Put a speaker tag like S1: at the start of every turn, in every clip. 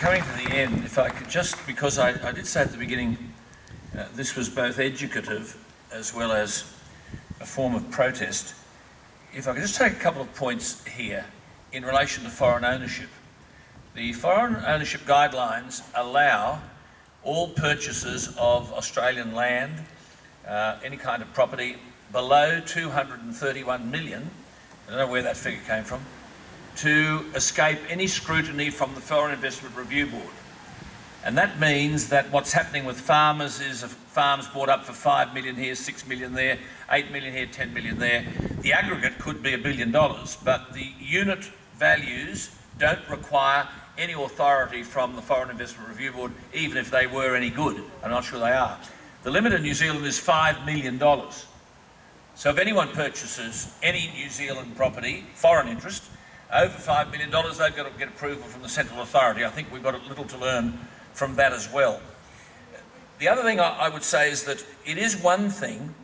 S1: coming to the end, if I could just, because I, I did say at the beginning, uh, this was both educative as well as a form of protest. If I could just take a couple of points here in relation to foreign ownership. The foreign ownership guidelines allow all purchases of Australian land, uh, any kind of property below 231 million, I don't know where that figure came from, to escape any scrutiny from the Foreign Investment Review Board. And that means that what's happening with farmers is farms bought up for 5 million here, 6 million there, 8 million here, 10 million there. The aggregate could be a billion dollars, but the unit values don't require any authority from the Foreign Investment Review Board, even if they were any good. I'm not sure they are. The limit in New Zealand is $5 million. So if anyone purchases any New Zealand property, foreign interest, over $5 million, they've got to get approval from the central authority. I think we've got a little to learn from that as well. The other thing I, would say is that it is one thing,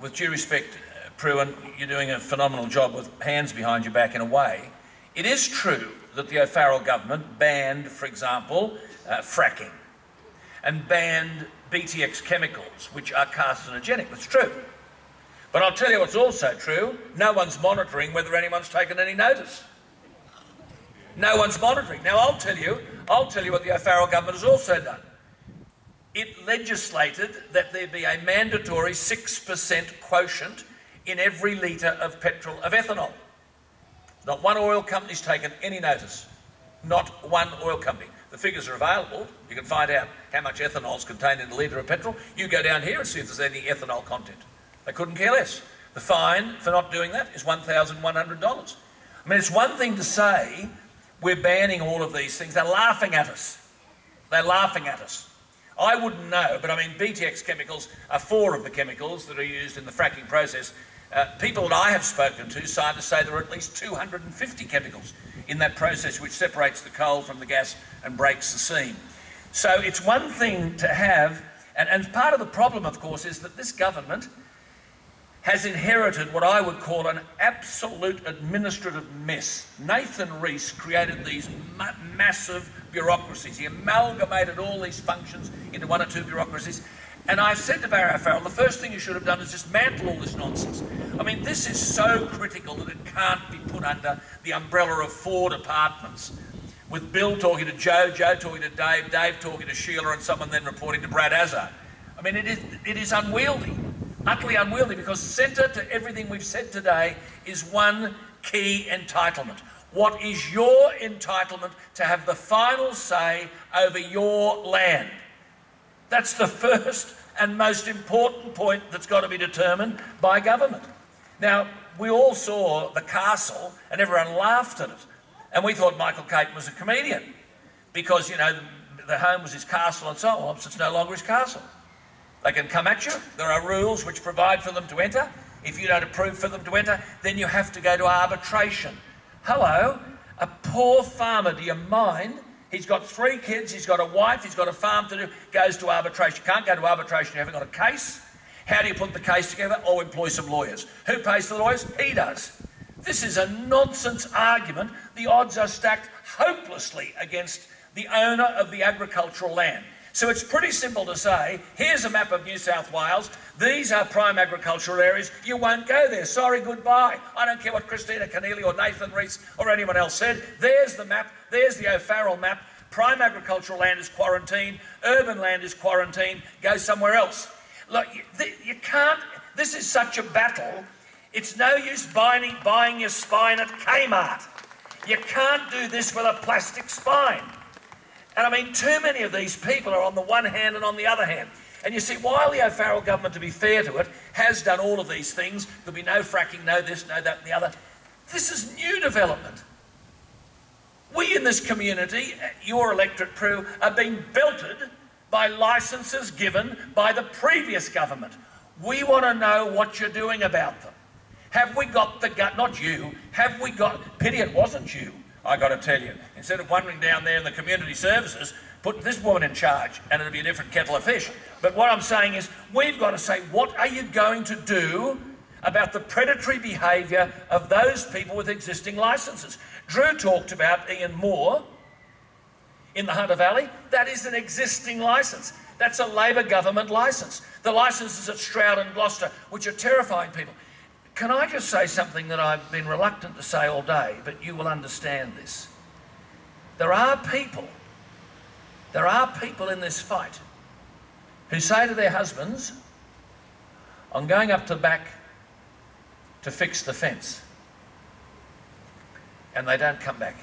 S1: with due respect, uh, Prue, you're doing a phenomenal job with hands behind your back in a way. It is true that the O'Farrell government banned, for example, uh, fracking and banned BTEX chemicals, which are carcinogenic. That's true. But I'll tell you what's also true no one's monitoring whether anyone's taken any notice. No one's monitoring. Now, I'll tell you, I'll tell you what the O'Farrell government has also done. It legislated that there be a mandatory 6% quotient in every litre of petrol of ethanol. Not one oil company's taken any notice. Not one oil company. The figures are available. You can find out how much ethanol is contained in a litre of petrol. You go down here and see if there's any ethanol content. They couldn't care less. The fine for not doing that is $1,100. I mean, it's one thing to say we're banning all of these things. They're laughing at us. They're laughing at us. I wouldn't know, but I mean, BTEX chemicals are four of the chemicals that are used in the fracking process. Uh, people that I have spoken to, scientists say there are at least 250 chemicals in that process which separates the coal from the gas and breaks the seam. So it's one thing to have, and, and part of the problem, of course, is that this government has inherited what I would call an absolute administrative mess. Nathan Rees created these ma- massive bureaucracies. He amalgamated all these functions into one or two bureaucracies. And I've said to Barry O'Farrell, the first thing you should have done is dismantle all this nonsense. I mean, this is so critical that it can't be put under the umbrella of four departments. With Bill talking to Joe, Joe talking to Dave, Dave talking to Sheila, and someone then reporting to Brad Hazzard. I mean, it is, it is unwieldy utterly unwieldy because centre to everything we've said today is one key entitlement. What is your entitlement to have the final say over your land? That's the first and most important point that's got to be determined by government. Now, we all saw the castle and everyone laughed at it. And we thought Michael Caton was a comedian because, you know, the, home was his castle and so on. It's no longer his castle. They can come at you. There are rules which provide for them to enter. If you don't approve for them to enter, then you have to go to arbitration. Hello, a poor farmer, do you mind? He's got three kids, he's got a wife, he's got a farm to do, goes to arbitration. You can't go to arbitration, you haven't got a case. How do you put the case together? Or employ some lawyers. Who pays the lawyers? He does. This is a nonsense argument. The odds are stacked hopelessly against the owner of the agricultural land. So it's pretty simple to say here's a map of New South Wales. These are prime agricultural areas. You won't go there. Sorry, goodbye. I don't care what Kristina Keneally or Nathan Rees or anyone else said. There's the map. There's the O'Farrell map. Prime agricultural land is quarantined. Urban land is quarantined. Go somewhere else. Look, you, can't. This is such a battle. It's no use buying, buying your spine at Kmart. You can't do this with a plastic spine. And I mean, too many of these people are on the one hand and on the other hand. And you see, while the O'Farrell government, to be fair to it, has done all of these things, there'll be no fracking, no this, no that, and the other, this is new development. We in this community, your electorate, Prue, are being belted by licences given by the previous government. We want to know what you're doing about them. Have we got the gut? Not you. Have we got? Pity it wasn't you. I got to tell you, instead of wandering down there in the community services, put this woman in charge and it'll be a different kettle of fish. But what I'm saying is, we've got to say, what are you going to do about the predatory behaviour of those people with existing licences? Drew talked about Ian Moore. in the Hunter Valley. That is an existing licence. That's a Labor government licence. The licences at Stroud and Gloucester, which are terrifying people. Can I just say something that I've been reluctant to say all day, but you will understand this? There are people, there are people in this fight who say to their husbands, I'm going up to the back to fix the fence. And they don't come back.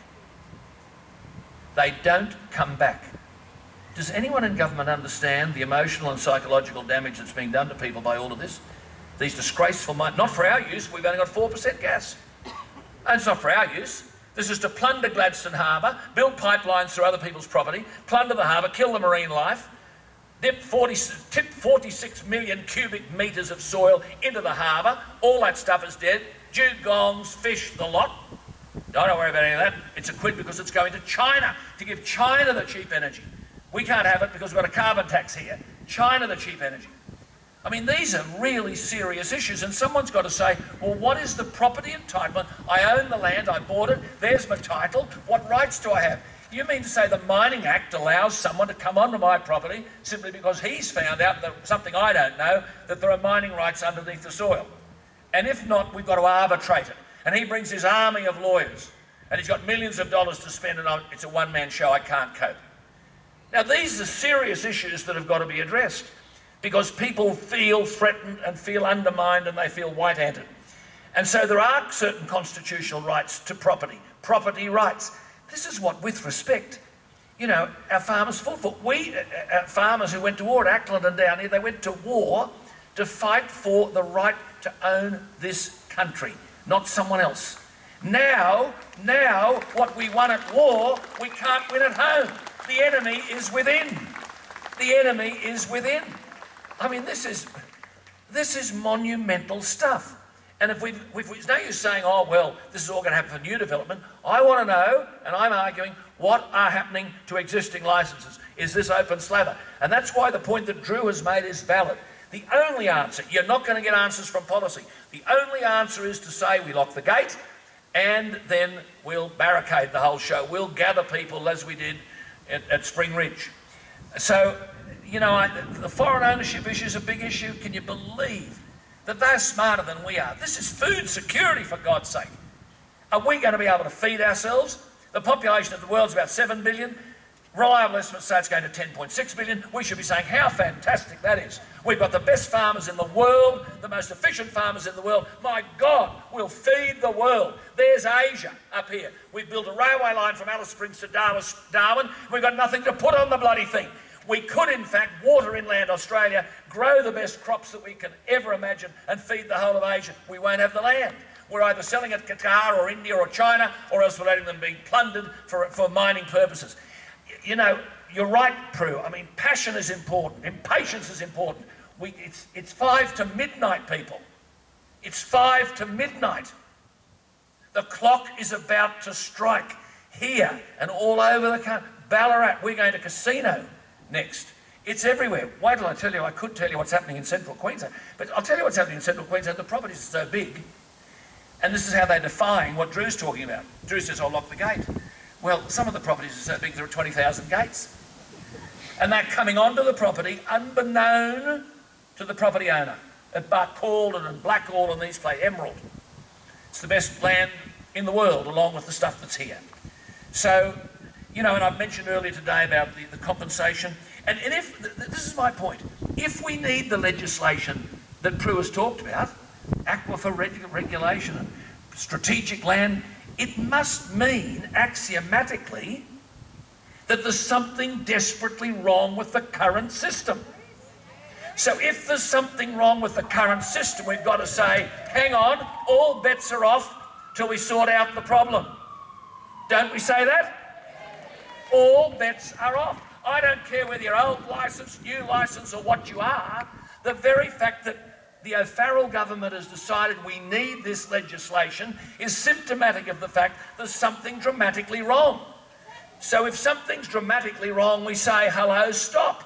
S1: They don't come back. Does anyone in government understand the emotional and psychological damage that's being done to people by all of this? These disgraceful minds, not for our use, we've only got 4% gas. And it's not for our use. This is to plunder Gladstone Harbour, build pipelines through other people's property, plunder the harbour, kill the marine life, dip 40, tip 46 million cubic metres of soil into the harbour. All that stuff is dead. Dugongs, fish, the lot. Don't worry about any of that. It's a quid because it's going to China to give China the cheap energy. We can't have it because we've got a carbon tax here. China the cheap energy. I mean, these are really serious issues, and someone's got to say, well, what is the property entitlement? I own the land, I bought it, there's my title, what rights do I have? You mean to say the Mining Act allows someone to come onto my property simply because he's found out that something I don't know, that there are mining rights underneath the soil? And if not, we've got to arbitrate it. And he brings his army of lawyers, and he's got millions of dollars to spend, and it's a one man show, I can't cope. Now, these are serious issues that have got to be addressed because people feel threatened and feel undermined and they feel white handed. And so there are certain constitutional rights to property, property rights. This is what, with respect, you know, our farmers fought for. We, uh, uh, farmers who went to war at Acland and down here, they went to war to fight for the right to own this country, not someone else. Now, now, what we won at war, we can't win at home. The enemy is within. The enemy is within. I mean, this is this is monumental stuff. And if we've, if we no use saying, oh, well, this is all going to happen for new development, I want to know, and I'm arguing, what are happening to existing licenses? Is this open slather? And that's why the point that Drew has made is valid. The only answer, you're not going to get answers from policy. The only answer is to say we lock the gate and then we'll barricade the whole show. We'll gather people as we did at, at Spring Ridge. So, you know, I, the foreign ownership issue is a big issue. Can you believe that they're smarter than we are? This is food security, for God's sake. Are we going to be able to feed ourselves? The population of the world is about 7 billion. Reliable estimates say it's going to 10.6 billion. We should be saying how fantastic that is. We've got the best farmers in the world, the most efficient farmers in the world. My God, we'll feed the world. There's Asia up here. We've built a railway line from Alice Springs to Darwin. We've got nothing to put on the bloody thing. We could, in fact, water inland Australia, grow the best crops that we can ever imagine, and feed the whole of Asia. We won't have the land. We're either selling it to Qatar or India or China, or else we're letting them be plundered for, for mining purposes you know, you're right, Prue. I mean, passion is important, impatience is important. We, it's, it's five to midnight, people. It's five to midnight. The clock is about to strike here and all over the country. Ballina, we're going to casino next. It's everywhere. Why did I tell you? I could tell you what's happening in central Queensland, but I'll tell you what's happening in central Queensland. The properties are so big, and this is how they're defying what Drew's talking about. Drew says, I'll lock the gate. Well, some of the properties are so big there are 20,000 gates. And they're coming onto the property unbeknown to the property owner at Barcaldine and Blackall and these play Emerald. It's the best land in the world along with the stuff that's here. So, you know, and I've mentioned earlier today about the, the compensation. And, and if, this is my point, if we need the legislation that Prue has talked about, aquifer reg- regulation and strategic land it must mean axiomatically that there's something desperately wrong with the current system. So if there's something wrong with the current system, we've got to say, hang on, all bets are off till we sort out the problem. Don't we say that? All bets are off. I don't care whether you're old license, new license, or what you are. The very fact that the O'Farrell government has decided we need this legislation is symptomatic of the fact there's something dramatically wrong. So if something's dramatically wrong, we say, hello, stop.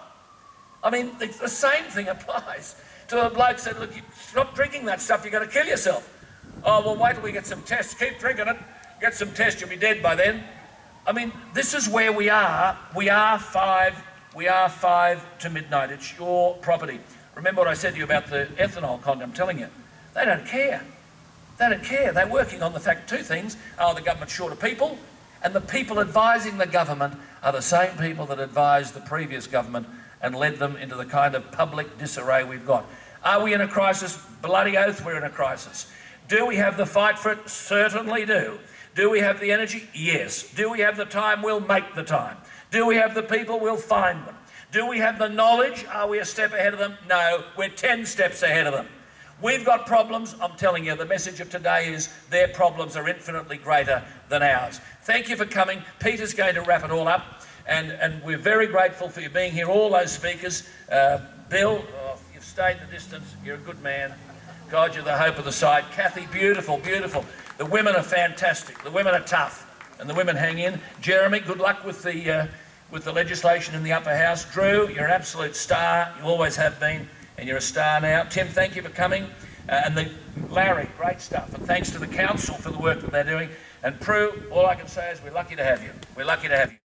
S1: I mean, the, the same thing applies to a bloke said, look, you stop drinking that stuff, you're going to kill yourself. Oh, well, wait till we get some tests. Keep drinking it. Get some tests, you'll be dead by then. I mean, this is where we are. We are five. We are five to midnight. It's your property. Remember what I said to you about the ethanol con? I'm telling you, they don't care. They don't care. They're working on the fact two things: are the government short of people, and the people advising the government are the same people that advised the previous government and led them into the kind of public disarray we've got. Are we in a crisis? Bloody oath, we're in a crisis. Do we have the fight for it? Certainly do. Do we have the energy? Yes. Do we have the time? We'll make the time. Do we have the people? We'll find them. Do we have the knowledge? Are we a step ahead of them? No, we're 10 steps ahead of them. We've got problems. I'm telling you, the message of today is their problems are infinitely greater than ours. Thank you for coming. Peter's going to wrap it all up, and, and we're very grateful for you being here, all those speakers. Uh, Bill, oh, you've stayed the distance. You're a good man. God, you're the hope of the side. Kathy, beautiful, beautiful. The women are fantastic. The women are tough, and the women hang in. Jeremy, good luck with the uh, with the legislation in the upper house. Drew, you're an absolute star. You always have been, and you're a star now. Tim, thank you for coming. Uh, and the Larry, great stuff. And thanks to the council for the work that they're doing. And Prue, all I can say is we're lucky to have you. We're lucky to have you.